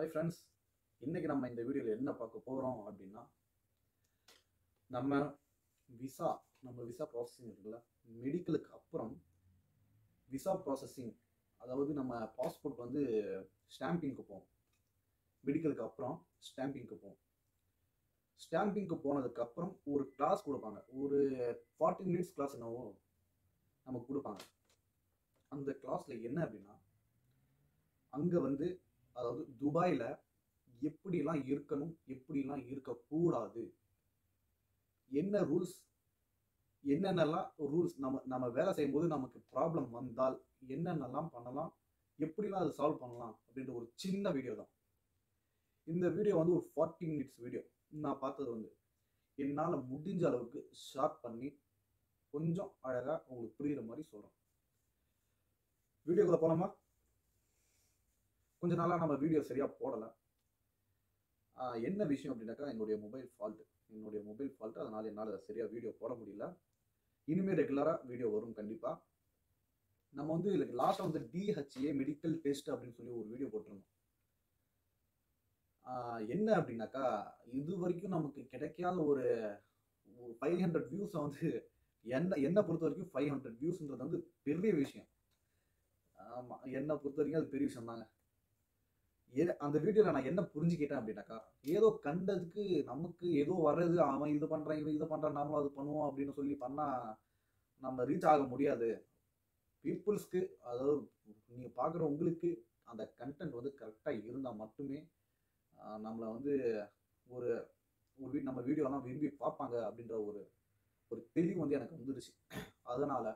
Hi friends இன்னைக்கு நம்ம இந்த வீடியோவில் என்ன பார்க்க போகிறோம் அப்படின்னா நம்ம விசா நம்ம விசா ப்ராசஸிங் இருக்குல்ல மெடிக்கலுக்கு அப்புறம் விசா ப்ராசஸிங் அதாவது நம்ம பாஸ்போர்ட் வந்து ஸ்டாம்பிங்க்கு போவோம் மெடிக்கலுக்கு அப்புறம் ஸ்டாம்பிங்க்கு போவோம் ஸ்டாம்பிங்க்கு போனதுக்கப்புறம் ஒரு கிளாஸ் கொடுப்பாங்க. ஒரு ஃபார்ட்டி மினிட்ஸ் கிளாஸ் என்னவோ நமக்கு கொடுப்பாங்க. அந்த கிளாஸில் என்ன அப்படின்னா அங்கே வந்து அதாவது துபாயில் எப்படிலாம் இருக்கணும் எப்படிலாம் இருக்கக்கூடாது? என்ன ரூல்ஸ் என்னென்னலாம் ரூல்ஸ் நம்ம நம்ம வேலை செய்யும்போது நமக்கு ப்ராப்ளம் வந்தால் என்னென்னலாம் பண்ணலாம் எப்படிலாம் அதை சால்வ் பண்ணலாம் அப்படின்ற ஒரு சின்ன வீடியோ தான். இந்த வீடியோ வந்து ஒரு ஃபார்ட்டி மினிட்ஸ் வீடியோ நான் பார்த்தது வந்து என்னால் முடிஞ்ச அளவுக்கு ஷார்ட் பண்ணி கொஞ்சம் அழகாக உங்களுக்கு புரிகிற மாதிரி சொல்கிறேன் வீடியோக்குள்ளே போகலாமா கொஞ்ச நாளாக நம்ம வீடியோ சரியாக போடலை. என்ன விஷயம் அப்படின்னாக்கா என்னுடைய மொபைல் ஃபால்ட்டு என்னுடைய மொபைல் ஃபால்ட்டு அதனால் என்னால் சரியாக வீடியோ போட முடியல. இனிமேல் ரெகுலராக வீடியோ வரும் கண்டிப்பாக நம்ம வந்து லாஸ்ட்டாக வந்து டிஹெச்ஏ மெடிக்கல் டெஸ்ட் அப்படின்னு சொல்லி ஒரு வீடியோ போட்டிருந்தோம். என்ன அப்படின்னாக்கா இது வரைக்கும் நமக்கு கிடைக்காத ஒரு ஃபைவ் ஹண்ட்ரட் வியூஸை வந்து என்ன என்னை பொறுத்த வரைக்கும் ஃபைவ் ஹண்ட்ரட் வியூஸ்ன்றது வந்து பெரிய விஷயம். ஆமாம் என்னை பொறுத்த வரைக்கும் அது பெரிய விஷயம் தாங்க அந்த வீடியோவில் நான் என்ன புரிஞ்சுக்கிட்டேன் அப்படின்னாக்கா ஏதோ கண்டதுக்கு நமக்கு ஏதோ வர்றது அவன் இது பண்ணுறான் இவன் இதை பண்ணுறான் நாமளும் அது பண்ணுவோம் அப்படின்னு சொல்லி பண்ணால் நம்ம ரீச் ஆக முடியாது. பீப்புள்ஸ்க்கு அதாவது நீங்கள் பார்க்குற உங்களுக்கு அந்த கண்டென்ட் வந்து கரெக்டாக இருந்தால் மட்டுமே நம்மளை வந்து ஒரு ஒரு வீ நம்ம வீடியோலாம் விரும்பி பார்ப்பாங்க அப்படின்ற ஒரு ஒரு தெளிவு வந்து எனக்கு வந்துருச்சு. அதனால்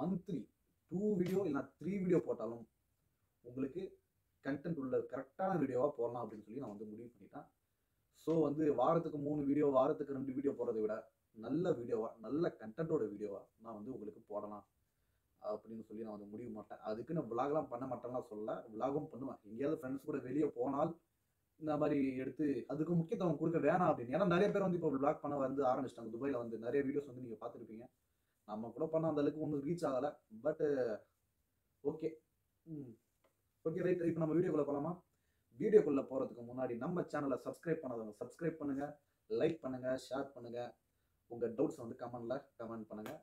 மந்த்லி டூ வீடியோ இல்லைனா த்ரீ வீடியோ போட்டாலும் உங்களுக்கு கண்டென்ட் உள்ள கரெக்டான வீடியோவாக போடலாம் அப்படின்னு சொல்லி நான் வந்து முடிவு பண்ணிட்டேன். ஸோ வந்து வாரத்துக்கு மூணு வீடியோ வாரத்துக்கு ரெண்டு வீடியோ போடுறதை விட நல்ல வீடியோவாக நல்ல கண்டென்ட்டோட வீடியோவாக நான் வந்து உங்களுக்கு போடலாம் அப்படின்னு சொல்லி நான் வந்து முடிவு மாட்டேன் அதுக்கு நான் விலாகலாம் பண்ண மாட்டேன்லாம் சொல்ல விலாகும் பண்ணுவேன். எங்கேயாவது ஃப்ரெண்ட்ஸ் கூட வெளியே போனால் இந்த மாதிரி எடுத்து அதுக்கு முக்கியத்துவம் கொடுக்க வேணாம் அப்படின்னு. ஏன்னா நிறைய பேர் வந்து இப்போ விளாக் பண்ண வந்து ஆரம்பிச்சிட்டாங்க. துபாயில் வந்து நிறைய வீடியோஸ் வந்து நீங்கள் பார்த்துருப்பீங்க. நம்ம கூட பண்ண அந்த அளவுக்கு ஒன்றும் ரீச் ஆகலை. பட்டு ஓகே ம். ஓகே ரைட் இப்போ நம்ம வீடியோக்குள்ளே போகலாமா வீடியோக்குள்ளே போகிறதுக்கு முன்னாடி நம்ம சேனலை சப்ஸ்கிரைப் பண்ணாதவங்க சப்ஸ்கிரைப் பண்ணுங்கள் லைக் பண்ணுங்கள் ஷேர் பண்ணுங்கள் உங்கள் டவுட்ஸ் வந்து கமெண்டில் கமெண்ட் பண்ணுங்கள்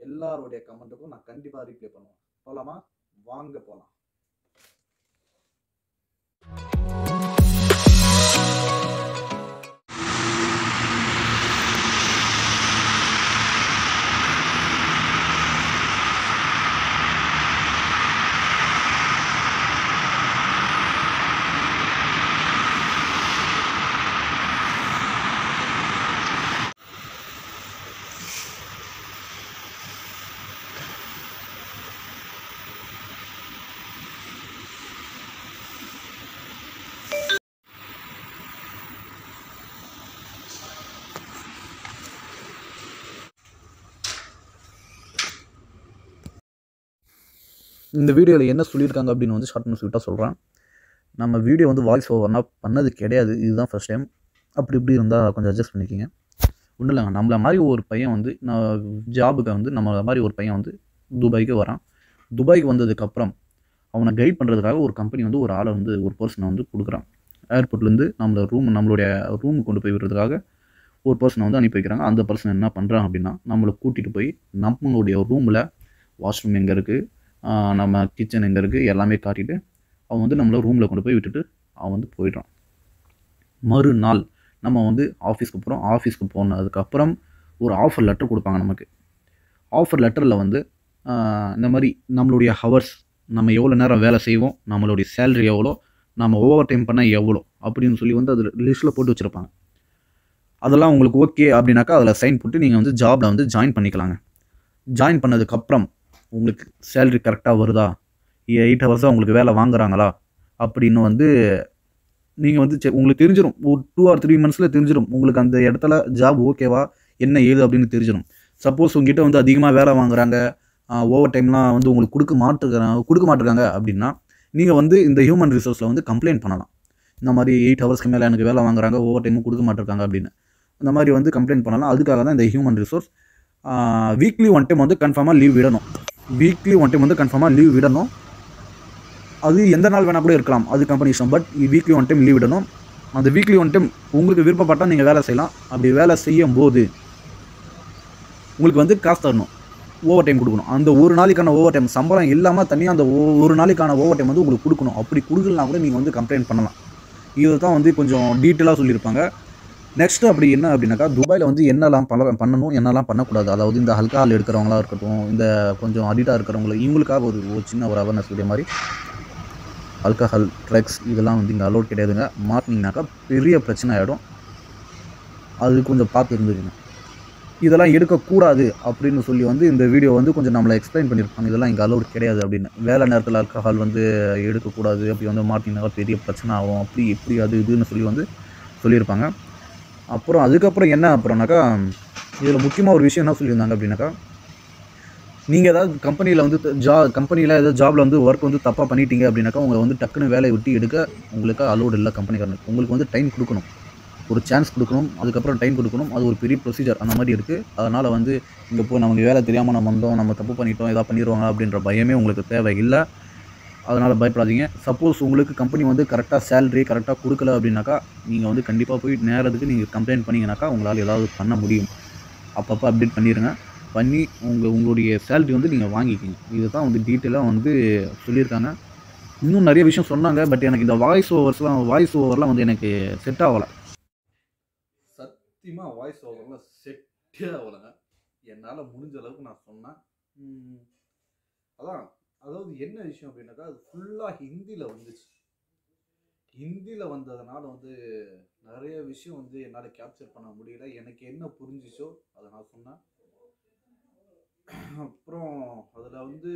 எல்லாருடைய கமெண்ட்டுக்கும் நான் கண்டிப்பாக ரீப்ளை பண்ணுவேன். போகலாமா வாங்க போகலாம் இந்த வீடியோவில் என்ன சொல்லியிருக்காங்க அப்படின்னு வந்து ஷார்ட் ஸ்வீட்டாக சொல்கிறேன் நம்ம வீடியோ வந்து வாய்ஸ் ஓவர்னா பண்ணது கிடையாது. இதுதான் ஃபஸ்ட் டைம் அப்படி இப்படி இருந்தால் கொஞ்சம் அட்ஜஸ்ட் பண்ணிக்கிங்க. ஒன்றும் இல்லைங்க. நம்மளை மாதிரி ஒரு பையன் வந்து நான் ஜாபுக்கு வந்து நம்மள மாதிரி ஒரு பையன் வந்து துபாய்க்கு வரான். துபாய்க்கு வந்ததுக்கப்புறம் அவனை கைட் பண்ணுறதுக்காக ஒரு கம்பெனி வந்து ஒரு ஆளை வந்து ஒரு பர்சனை வந்து கொடுக்குறான். ஏர்போர்ட்லேருந்து நம்மளை ரூம் நம்மளுடைய ரூமுக்கு கொண்டு போய் விடுறதுக்காக ஒரு பர்சனை வந்து அனுப்பி வைக்கிறாங்க. அந்த பர்சன் என்ன பண்ணுறான் அப்படின்னா நம்மளை கூட்டிகிட்டு போய் நம்மளுடைய ரூமில் வாஷ்ரூம் எங்கே இருக்குது நம்ம கிச்சன் எங்கே இருக்குது எல்லாமே காட்டிட்டு அவன் வந்து நம்மளை ரூமில் கொண்டு போய் விட்டுட்டு அவன் வந்து போயிடுறான். மறுநாள் நம்ம வந்து ஆஃபீஸ்க்கு போகிறோம் ஆஃபீஸ்க்கு போனதுக்கப்புறம் ஒரு ஆஃபர் லெட்டர் கொடுப்பாங்க நமக்கு. ஆஃபர் லெட்டரில் வந்து இந்த மாதிரி நம்மளுடைய ஹவர்ஸ் நம்ம எவ்வளோ நேரம் வேலை செய்வோம் நம்மளுடைய சேலரி எவ்வளோ நம்ம ஓவர் டைம் பண்ணால் எவ்வளோ அப்படின்னு சொல்லி வந்து அது லிஸ்ட்டில் போட்டு வச்சுருப்பாங்க. அதெல்லாம் உங்களுக்கு ஓகே அப்படின்னாக்கா அதில் சைன் போட்டு நீங்கள் வந்து ஜாபில் வந்து ஜாயின் பண்ணிக்கலாங்க. ஜாயின் பண்ணதுக்கப்புறம் உங்களுக்கு சேல்ரி கரெக்டாக வருதா? எயிட் ஹவர்ஸாக உங்களுக்கு வேலை வாங்குறாங்களா? அப்படின்னு வந்து நீங்கள் வந்து உங்களுக்கு தெரிஞ்சிடும் ஒரு டூ ஆர் த்ரீ மந்த்ஸில் தெரிஞ்சிடும் உங்களுக்கு அந்த இடத்துல ஜாப் ஓகேவா என்ன ஏது அப்படின்னு தெரிஞ்சிடும் சப்போஸ் உங்ககிட்ட வந்து அதிகமாக வேலை வாங்குறாங்க. ஓவர் டைம்லாம் வந்து உங்களுக்கு கொடுக்க மாட்டுக்கிறாங்க கொடுக்க மாட்டுருக்காங்க அப்படின்னா நீங்கள் வந்து இந்த ஹியூமன் ரிசோர்ஸில் வந்து கம்ப்ளைண்ட் பண்ணலாம். இந்த மாதிரி எயிட் ஹவர்ஸ்க்கு மேலே எனக்கு வேலை வாங்குறாங்க ஓவர் டைமும் கொடுக்க மாட்டிருக்காங்க அப்படின்னு. அந்த மாதிரி வந்து கம்ப்ளைண்ட் பண்ணலாம். அதுக்காக தான் இந்த human resource weekly one time வந்து கன்ஃபார்மாக லீவ் விடணும். வீக்லி ஒன் டைம் வந்து கன்ஃபார்மாக லீவ் விடணும். அது எந்த நாள் வேணால் கூட இருக்கலாம். அது கம்பெனி இஷ்டம் but weekly one time leave விடணும். அந்த வீக்லி ஒன் டைம் உங்களுக்கு விருப்பப்பட்டால் நீங்கள் வேலை செய்யலாம். அப்படி வேலை செய்யும் போது உங்களுக்கு வந்து காசு தரணும். ஓவர் டைம் கொடுக்கணும். அந்த ஒரு நாளைக்கான ஓவர் டைம் சம்பளம் இல்லாமல் தனியாக அந்த ஒரு நாளைக்கான ஓவர் டைம் வந்து உங்களுக்கு கொடுக்கணும். அப்படி கொடுக்கலாம் கூட நீங்கள் வந்து கம்ப்ளைண்ட் பண்ணலாம். இதை தான் வந்து கொஞ்சம் டீட்டெயிலாக சொல்லியிருப்பாங்க. நெக்ஸ்ட் அப்படி என்ன அப்படின்னாக்கா துபாயில் வந்து என்னெல்லாம் பண்ண பண்ணணும் என்னெல்லாம் பண்ணக்கூடாது? அதாவது இந்த அல்கஹால் எடுக்கிறவங்களா இருக்கட்டும் இந்த கொஞ்சம் அடிட்டாக இருக்கிறவங்கள இவங்களுக்காக ஒரு ஒரு சின்ன ஒரு அவேர்னஸ் இதே மாதிரி அல்கஹால் ட்ரக்ஸ் இதெல்லாம் வந்து இங்கே அலோட் கிடையாதுங்க. மாட்டினீங்கனாக்கா பெரிய பிரச்சனை ஆகிடும் அது கொஞ்சம் பார்த்து இருந்துருங்க இதெல்லாம் எடுக்கக்கூடாது அப்படின்னு சொல்லி வந்து இந்த வீடியோ வந்து கொஞ்சம் நம்மளை எக்ஸ்பிளைன் பண்ணியிருப்பாங்க. இதெல்லாம் இங்கே அலோட் கிடையாது அப்படின்னு. வேலை நேரத்தில் ஆல்கஹால் வந்து எடுக்கக்கூடாது அப்படி வந்து மாட்டினாக்கா பெரிய பிரச்சனை ஆகும். அப்படி இப்படி அது இதுன்னு சொல்லி வந்து சொல்லியிருப்பாங்க. அப்புறம் அதுக்கப்புறம் என்ன அப்புறம்னாக்கா இதில் முக்கியமாக ஒரு விஷயம் என்ன சொல்லியிருந்தாங்க அப்படின்னாக்கா நீங்கள் ஏதாவது கம்பெனியில் வந்து ஜா கம்பெனியில் ஏதாவது ஜாபில் வந்து ஒர்க் வந்து தப்பாக பண்ணிட்டீங்க அப்படின்னாக்கா உங்களை வந்து டக்குன்னு வேலையை விட்டு எடுக்க உங்களுக்கு அலோடு இல்லை கம்பெனிக்காரனுக்கு உங்களுக்கு வந்து டைம் கொடுக்கணும். ஒரு சான்ஸ் கொடுக்கணும். அதுக்கப்புறம் டைம் கொடுக்கணும். அது ஒரு பெரிய ப்ரொசீஜர் அந்த மாதிரி இருக்குது அதனால் வந்து இங்கே போய் நமக்கு வேலை தெரியாமல் நம்ம வந்தோம் நம்ம தப்பு பண்ணிட்டோம் ஏதாவது பண்ணிடுவாங்க அப்படின்ற பயமே உங்களுக்கு தேவை இல்லை அதனால் பயப்படாதீங்க. சப்போஸ் உங்களுக்கு கம்பெனி வந்து கரெக்டாக சேலரி கரெக்டாக கொடுக்கல அப்படின்னாக்கா நீங்கள் வந்து கண்டிப்பாக போய் நேரத்துக்கு நீங்கள் கம்ப்ளைண்ட் பண்ணிங்கனாக்கா உங்களால் ஏதாவது பண்ண முடியும். அப்பப்போ அப்டேட் பண்ணிடுங்க பண்ணி உங்கள் உங்களுடைய சேலரி வந்து நீங்கள் வாங்கிக்கிங்க. இதுதான் வந்து டீட்டெயிலாக வந்து சொல்லியிருக்காங்க. இன்னும் நிறைய விஷயம் சொன்னாங்க பட் எனக்கு இந்த வாய்ஸ் ஓவர்ஸ்லாம் வாய்ஸ் ஓவர்லாம் வந்து எனக்கு செட் ஆகலை. சத்தியமாக வாய்ஸ் ஓவர்லாம் செட்டே ஆகலைங்க. என்னால் முடிஞ்ச அளவுக்கு நான் சொன்னேன். அதான். அதாவது என்ன விஷயம் அப்படின்னாக்கா அது ஃபுல்லாக ஹிந்தியில் வந்துச்சு. ஹிந்தியில் வந்ததுனால வந்து நிறைய விஷயம் வந்து என்னால் கேப்சர் பண்ண முடியல. எனக்கு என்ன புரிஞ்சிச்சோ அதை நான் சொன்னேன். அப்புறம் அதில் வந்து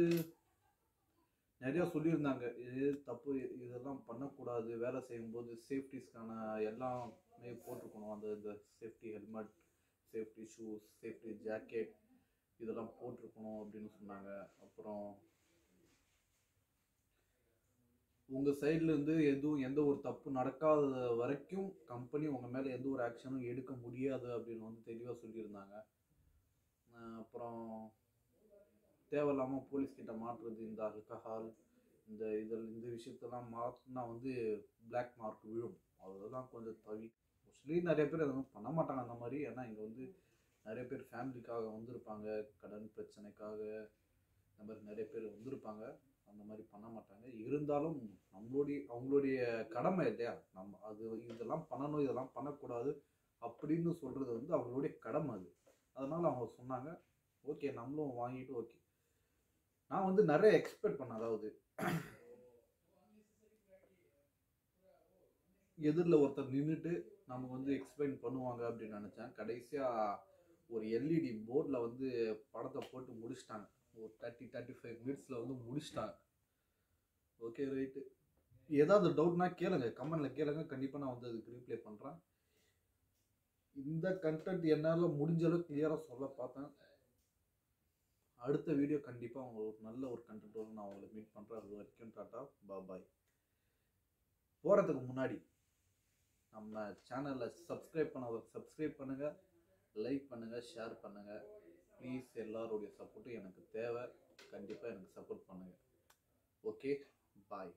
நிறையா சொல்லியிருந்தாங்க. இது தப்பு இதெல்லாம் பண்ணக்கூடாது. வேலை செய்யும்போது சேஃப்டிஸ்க்கான எல்லாமே போட்டிருக்கணும். அந்த இந்த safety helmet safety shoes safety jacket இதெல்லாம் போட்டிருக்கணும் அப்படின்னு சொன்னாங்க. அப்புறம் உங்கள் சைட்லேருந்து எதுவும் எந்த ஒரு தப்பு நடக்காத வரைக்கும் கம்பெனி உங்கள் மேலே எந்த ஒரு ஆக்ஷனும் எடுக்க முடியாது அப்படின்னு வந்து தெளிவாக சொல்லியிருந்தாங்க. அப்புறம் தேவையில்லாமல் போலீஸ் கிட்ட மாட்டுறது இந்த அல்கஹால் இந்த இதில் இந்த விஷயத்தெல்லாம் மாற்றினா வந்து பிளாக் மார்க் விழும். அதெல்லாம் கொஞ்சம் தவி மோஸ்ட்லி நிறைய பேர் எதுவும் பண்ண மாட்டாங்க அந்த மாதிரி. ஏன்னா இங்கே வந்து நிறைய பேர் ஃபேமிலிக்காக வந்திருப்பாங்க. கடன் பிரச்சனைக்காக இந்த மாதிரி நிறைய பேர் வந்திருப்பாங்க. அந்த மாதிரி பண்ண மாட்டாங்க. இருந்தாலும் நம்மளுடைய அவங்களுடைய கடமை இல்லையா? நம்ம அது இதெல்லாம் பண்ணணும் இதெல்லாம் பண்ணக்கூடாது அப்படின்னு சொல்கிறது வந்து அவங்களுடைய கடமை அது. அதனால் அவங்க சொன்னாங்க ஓகே நம்மளும் வாங்கிட்டு ஓகே. நான் வந்து நிறைய எக்ஸ்பெக்ட் பண்ணேன். அதாவது எதிரில் ஒருத்தர் நின்றுட்டு நமக்கு வந்து எக்ஸ்பிளைன் பண்ணுவாங்க அப்படின்னு நினச்சேன். கடைசியாக ஒரு எல்இடி போர்டில் வந்து படத்தை போட்டு முடிச்சிட்டாங்க. ஒரு தேர்ட்டி தேர்ட்டி ஃபைவ் மினிட்ஸில் வந்து முடிச்சிட்டாங்க. ஓகே ரைட்டு ஏதாவது டவுட்னா கேளுங்க. கமெண்டில் கேளுங்க. கண்டிப்பாக நான் வந்து அதுக்கு ரீப்ளை பண்ணுறேன் இந்த கண்டென்ட் என்னால் முடிஞ்ச அளவுக்கு கிளியராக சொல்ல பார்த்தேன். அடுத்த வீடியோ கண்டிப்பாக உங்களுக்கு நல்ல ஒரு கண்டென்ட்டோட நான் உங்களை மீட் பண்ணுறேன் அது வரைக்கும் டாட்டா பாய் போகிறதுக்கு முன்னாடி நம்ம சேனலில் சப்ஸ்கிரைப் பண்ண சப்ஸ்கிரைப் பண்ணுங்கள் லைக் பண்ணுங்கள் ஷேர் பண்ணுங்கள் ப்ளீஸ் எல்லாருடைய சப்போர்ட்டும் எனக்கு தேவை. கண்டிப்பாக எனக்கு சப்போர்ட் பண்ணுங்கள் ஓகே பாய்